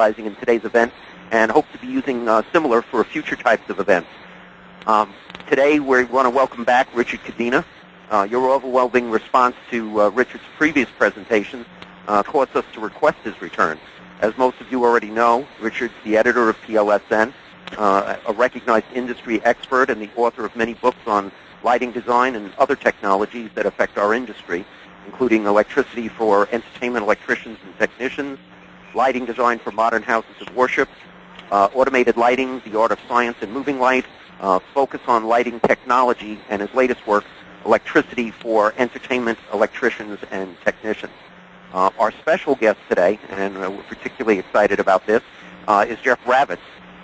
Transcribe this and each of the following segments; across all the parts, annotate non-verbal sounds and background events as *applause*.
utilizing in today's event and hope to be using uh, similar for future types of events. Um, today we want to welcome back Richard Cadena. Uh, your overwhelming response to uh, Richard's previous presentations uh, caused us to request his return. As most of you already know, Richard's the editor of PLSN, uh, a recognized industry expert and the author of many books on lighting design and other technologies that affect our industry, including electricity for entertainment electricians and technicians, lighting design for modern houses of worship, uh, automated lighting, the art of science and moving light, uh, focus on lighting technology, and his latest work, electricity for entertainment electricians and technicians. Uh, our special guest today, and uh, we're particularly excited about this, uh, is Jeff Ravitz.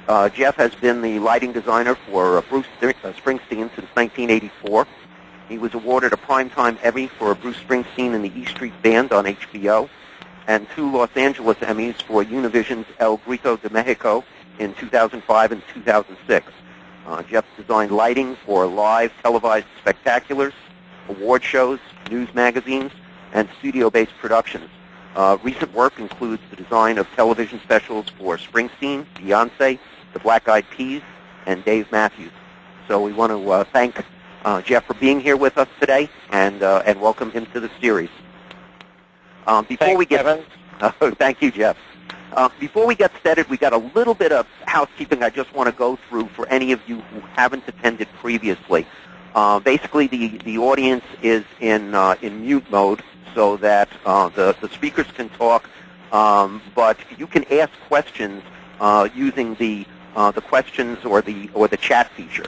Uh, Jeff has been the lighting designer for Bruce Springsteen since 1984. He was awarded a Primetime Emmy for Bruce Springsteen and the E Street Band on HBO, and two Los Angeles Emmys for Univision's El Grito de Mexico in 2005 and 2006. Uh, Jeff designed lighting for live televised spectaculars, award shows, news magazines, and studio-based productions. Uh, recent work includes the design of television specials for Springsteen, Beyonce, the Black Eyed Peas, and Dave Matthews. So we want to uh, thank uh, Jeff for being here with us today and uh, and welcome him to the series. Um, before Thanks, we get, Kevin. *laughs* uh, thank you, Jeff. Uh, before we get started, we got a little bit of housekeeping I just want to go through for any of you who haven't attended previously. Uh, basically, the, the audience is in uh, in mute mode so that uh, the the speakers can talk, um, but you can ask questions uh, using the uh, the questions or the or the chat feature.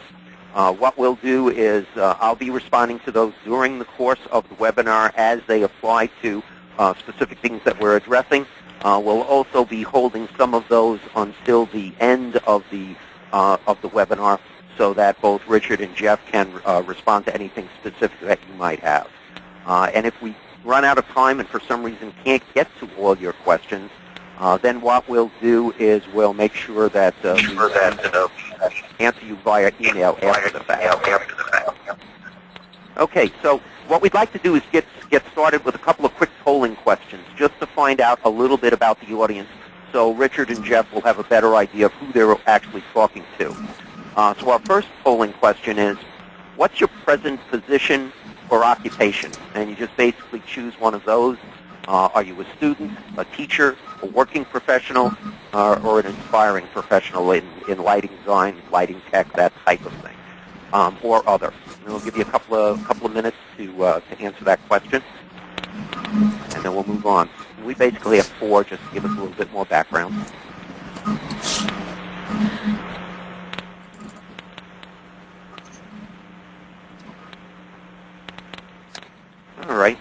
Uh, what we'll do is uh, I'll be responding to those during the course of the webinar as they apply to uh, specific things that we're addressing. Uh, we'll also be holding some of those until the end of the uh, of the webinar, so that both Richard and Jeff can uh, respond to anything specific that you might have. Uh, and if we run out of time and for some reason can't get to all your questions, uh, then what we'll do is we'll make sure that uh, we Sure that, answer you via email after the fact. after the fact. Okay, so what we'd like to do is get get started with a couple of quick questions, just to find out a little bit about the audience, so Richard and Jeff will have a better idea of who they're actually talking to. Uh, so our first polling question is, what's your present position or occupation? And you just basically choose one of those. Uh, are you a student, a teacher, a working professional, uh, or an inspiring professional in, in lighting design, lighting tech, that type of thing, um, or other? And we'll give you a couple of couple of minutes to uh, to answer that question, and then we'll move on. We basically have four, just to give us a little bit more background. All right.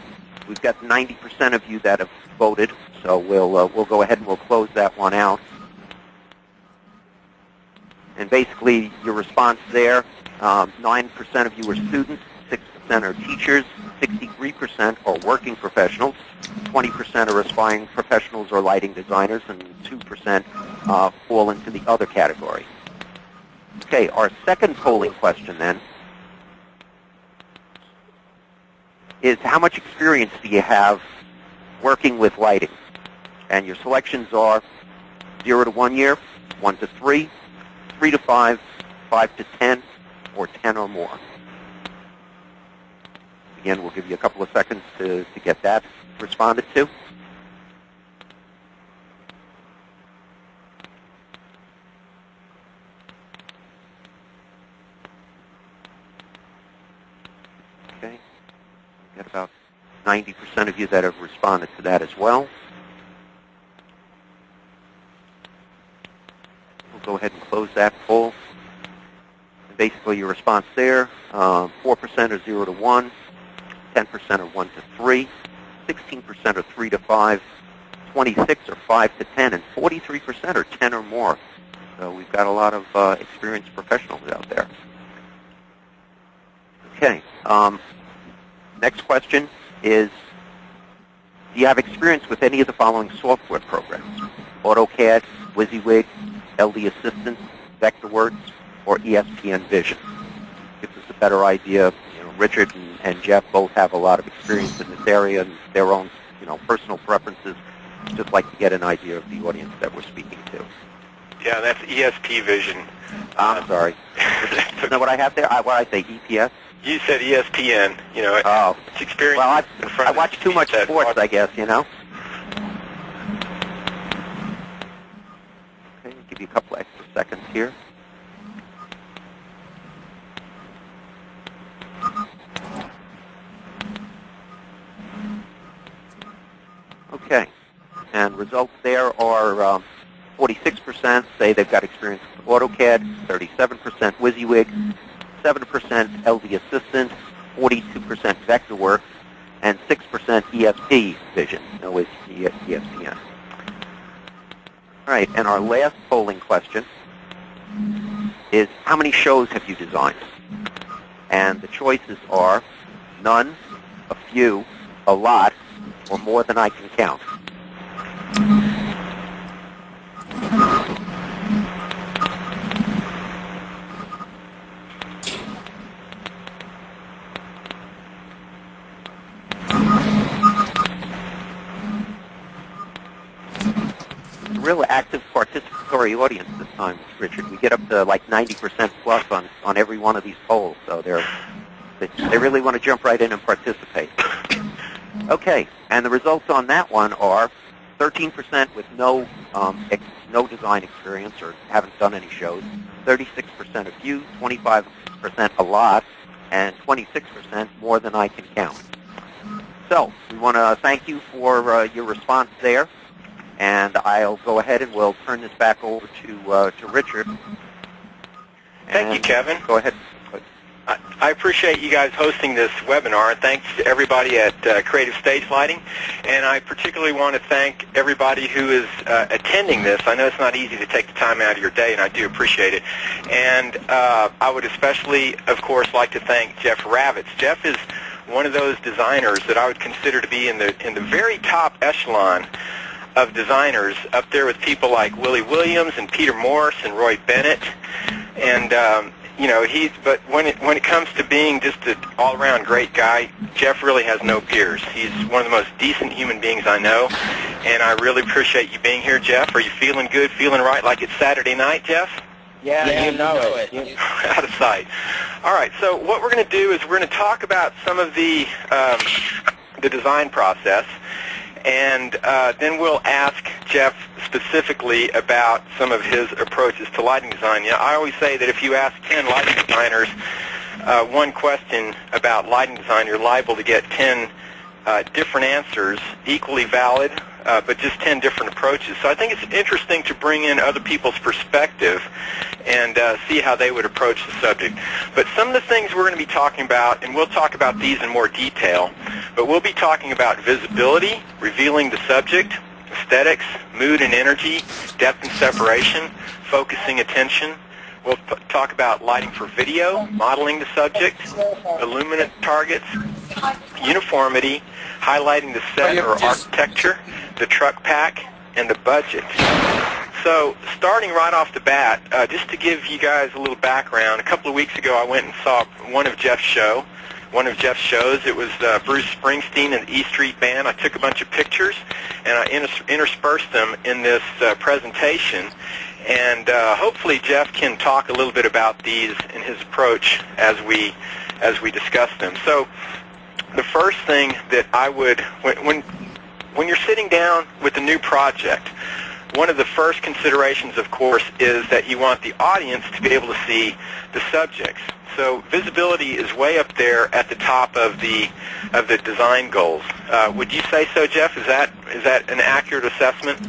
We've got 90% of you that have voted, so we'll uh, we'll go ahead and we'll close that one out. And basically, your response there: um, 9% of you are students, 6% are teachers, 63% are working professionals, 20% are aspiring professionals or lighting designers, and 2% uh, fall into the other category. Okay, our second polling question then is how much experience do you have working with lighting? And your selections are 0 to 1 year, 1 to 3, 3 to 5, 5 to 10, or 10 or more. Again, we'll give you a couple of seconds to, to get that responded to. Okay. We've got about 90% of you that have responded to that as well. We'll go ahead and close that poll. Basically, your response there, uh, 4% or 0 to 1, 10% are 1 to 3, 16% are 3 to 5, 26 are 5 to 10, and 43% are 10 or more. So we've got a lot of uh, experienced professionals out there. Okay. Um, next question is, do you have experience with any of the following software programs? AutoCAD, WYSIWYG, LD Assistant, Vectorworks, or ESPN Vision? Gives us a better idea. You know, Richard and, and Jeff both have a lot of experience in this area and their own, you know, personal preferences just like to get an idea of the audience that we're speaking to. Yeah, that's ESP Vision. I'm Uh, sorry. *laughs* Isn't that what I have there? I, what I say, EPS? You said ESPN. You know, Oh, it's experience well, I, in front I watch too much sports, audience. I guess, you know? Okay, give you a couple extra seconds here. Okay, and results there are um, 46% say they've got experience with AutoCAD, 37% WYSIWYG, 7% LD Assistant, 42% Vectorworks, and 6% ESP Vision, no ESPN. All right, and our last polling question is how many shows have you designed? And the choices are none, a few, a lot, or more than I can count. Real active participatory audience this time, Richard. We get up to like 90% plus on, on every one of these polls, so they're, they, they really want to jump right in and participate. Okay, and the results on that one are 13% with no um, ex- no design experience or haven't done any shows, 36% a few, 25% a lot, and 26% more than I can count. So we want to thank you for uh, your response there, and I'll go ahead and we'll turn this back over to uh, to Richard. Thank you, Kevin. Go ahead. I, appreciate you guys hosting this webinar, thanks to everybody at uh, Creative Stage Lighting. And I particularly want to thank everybody who is uh, attending this. I know it's not easy to take the time out of your day, and I do appreciate it. And uh, I would especially, of course, like to thank Jeff Ravitz. Jeff is one of those designers that I would consider to be in the in the very top echelon of designers, up there with people like Willie Williams and Peter Morse and Roy Bennett. And um, you know, he's but when it when it comes to being just an all-around great guy, Jeff really has no peers. He's one of the most decent human beings I know, and I really appreciate you being here, Jeff. Are you feeling good, feeling right, like it's Saturday night, Jeff? Yeah, you know it. You- *laughs* out of sight. All right, so what we're going to do is we're going to talk about some of the um, the design process, and uh, then we'll ask Jeff specifically about some of his approaches to lighting design. You know, I always say that if you ask 10 lighting designers uh, one question about lighting design, you're liable to get 10 uh, different answers, equally valid, uh, but just 10 different approaches. So I think it's interesting to bring in other people's perspective and uh, see how they would approach the subject. But some of the things we're going to be talking about, and we'll talk about these in more detail, but we'll be talking about visibility, revealing the subject, aesthetics, mood and energy, depth and separation, focusing attention. We'll talk about lighting for video, modeling the subject, illuminant targets, uniformity, highlighting the set or architecture, the truck pack, and the budget. So starting right off the bat, uh, just to give you guys a little background, a couple of weeks ago I went and saw one of Jeff's show, one of Jeff's shows. It was uh, Bruce Springsteen and the E Street Band. I took a bunch of pictures and I inters- interspersed them in this uh, presentation. And uh, hopefully Jeff can talk a little bit about these and his approach as we as we discuss them. So the first thing that I would when when, when you're sitting down with a new project, one of the first considerations, of course, is that you want the audience to be able to see the subjects. So visibility is way up there at the top of the of the design goals. Uh, would you say so, Jeff? Is that is that an accurate assessment?